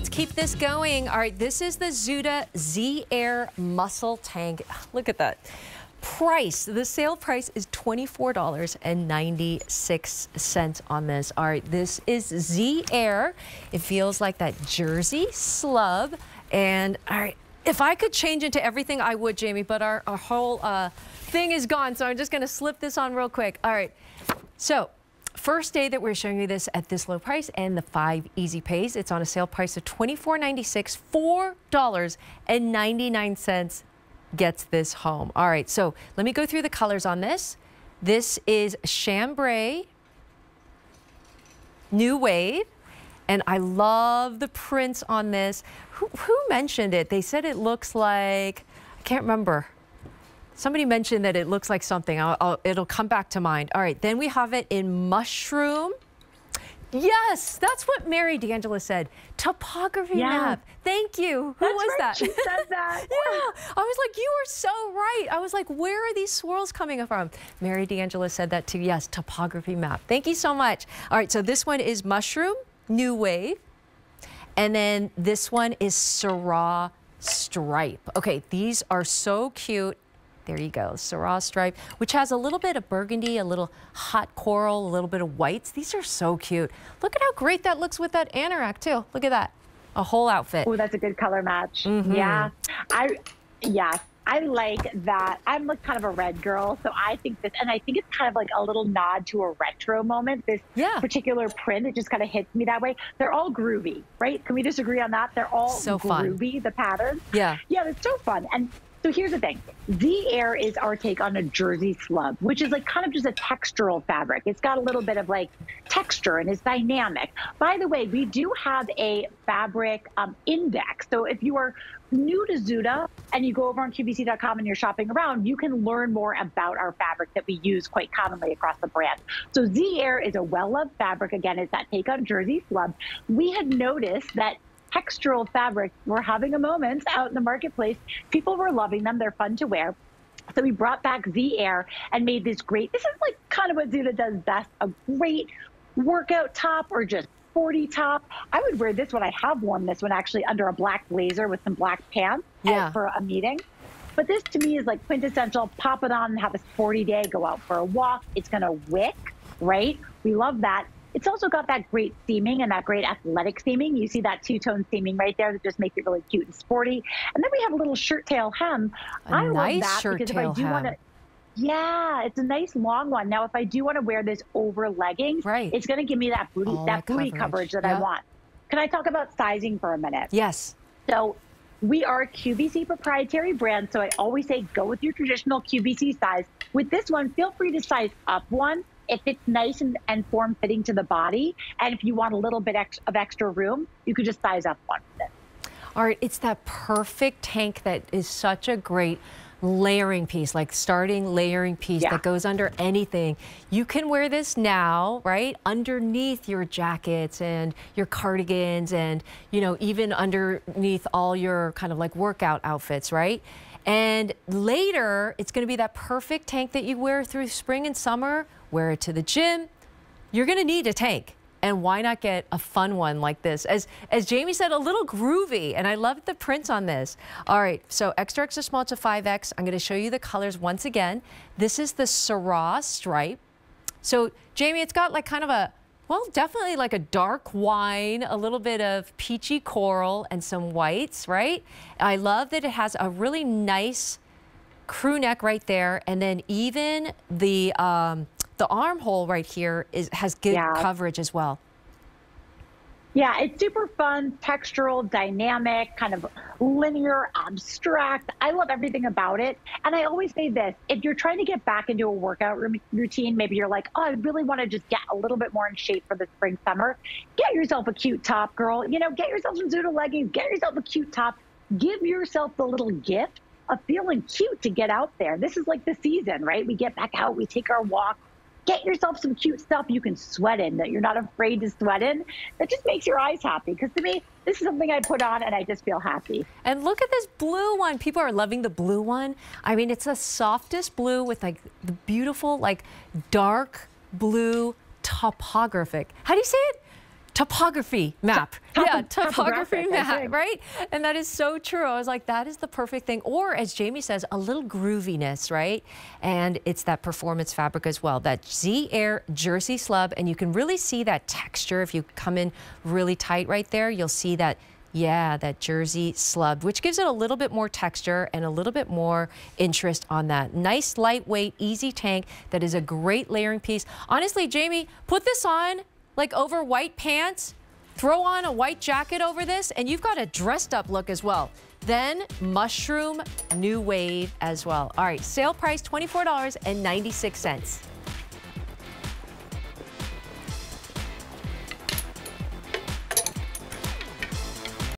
Let's keep this going. All right, this is the Zuda Z Air Muscle Tank. Look at that. Price, the sale price is $24.96 on this. All right, this is Z Air. It feels like that jersey slub. And all right, if I could change into everything, I would, Jamie, but our, our whole uh, thing is gone. So I'm just gonna slip this on real quick. All right, so First day that we're showing you this at this low price and the five easy pays. It's on a sale price of $24.96, $4.99 gets this home. All right, so let me go through the colors on this. This is chambray, new wave, and I love the prints on this. Who, who mentioned it? They said it looks like, I can't remember. Somebody mentioned that it looks like something. I'll, I'll, it'll come back to mind. All right, then we have it in mushroom. Yes, that's what Mary D'Angelo said. Topography yeah. map. Thank you. Who that's was right. that? She said that. yeah. I was like, you are so right. I was like, where are these swirls coming from? Mary D'Angelo said that too. Yes, topography map. Thank you so much. All right, so this one is mushroom, new wave. And then this one is Syrah stripe. Okay, these are so cute there you go, Syrah stripe, which has a little bit of burgundy, a little hot coral, a little bit of whites. These are so cute. Look at how great that looks with that anorak too. Look at that, a whole outfit. Oh, that's a good color match. Mm -hmm. Yeah, I, yeah. I like that. I'm like kind of a red girl, so I think this, and I think it's kind of like a little nod to a retro moment. This yeah. particular print, it just kind of hits me that way. They're all groovy, right? Can we disagree on that? They're all so groovy, fun. the patterns. Yeah. Yeah, it's so fun. And so here's the thing. Z Air is our take on a jersey slub, which is like kind of just a textural fabric. It's got a little bit of like texture and it's dynamic. By the way, we do have a fabric um, index. So if you are new to Zuda and you go over on QVC.com and you're shopping around, you can learn more about our fabric that we use quite commonly across the brand. So Z Air is a well-loved fabric. Again, it's that take on jersey slub. We had noticed that textural fabric were having a moment out in the marketplace. People were loving them. They're fun to wear. So we brought back Z Air and made this great, this is like kind of what Zuda does best, a great workout top or just sporty top. I would wear this one. I have worn this one actually under a black blazer with some black pants yeah. for a meeting. But this to me is like quintessential, pop it on, have a sporty day, go out for a walk. It's gonna wick, right? We love that. It's also got that great theming and that great athletic theming. You see that two-tone theming right there that just makes it really cute and sporty. And then we have a little shirt tail hem. A I nice love that shirt because tail if I do hem. want to yeah, it's a nice long one. Now, if I do want to wear this over leggings, right. it's going to give me that booty, All that that booty coverage. coverage that Yep. I want. Can I talk about sizing for a minute? Yes. So we are a QVC proprietary brand, so I always say go with your traditional QVC size. With this one, feel free to size up one if it's nice and, and form fitting to the body. And if you want a little bit ex of extra room, you could just size up one with it. All right, it's that perfect tank that is such a great layering piece, like starting layering piece Yeah. that goes under anything. You can wear this now, right? Underneath your jackets and your cardigans and, you know, even underneath all your kind of like workout outfits, right? And later, it's gonna be that perfect tank that you wear through spring and summer, wear it to the gym. You're gonna need a tank. And why not get a fun one like this? As, as Jamie said, a little groovy, and I love the prints on this. All right, so extra, extra small to 5X. I'm gonna show you the colors once again. This is the Syrah stripe. So Jamie, it's got like kind of a, well, definitely like a dark wine, a little bit of peachy coral and some whites, right? I love that it has a really nice crew neck right there. And then even the, um, the armhole right here is has good Yeah. coverage as well. Yeah, it's super fun, textural, dynamic, kind of linear, abstract. I love everything about it. And I always say this if you're trying to get back into a workout routine, maybe you're like, oh, I really want to just get a little bit more in shape for the spring, summer, get yourself a cute top, girl. You know, get yourself some Zuda leggings, get yourself a cute top, give yourself the little gift of feeling cute to get out there. This is like the season, right? We get back out, we take our walk, get yourself some cute stuff you can sweat in that you're not afraid to sweat in. That just makes your eyes happy. Because to me, this is something I put on and I just feel happy. And look at this blue one. People are loving the blue one. I mean, it's the softest blue with like the beautiful, like dark blue topographic. How do you say it? Topography map. Top yeah, topography map, right? And that is so true. I was like, that is the perfect thing. Or as Jamie says, a little grooviness, right? And it's that performance fabric as well, that Z Air jersey slub. And you can really see that texture if you come in really tight right there. You'll see that yeah, that jersey slub, which gives it a little bit more texture and a little bit more interest on that. Nice, lightweight, easy tank that is a great layering piece. Honestly, Jamie, put this on like over white pants, throw on a white jacket over this, and you've got a dressed up look as well. Then mushroom new wave as well. All right, sale price $24.96.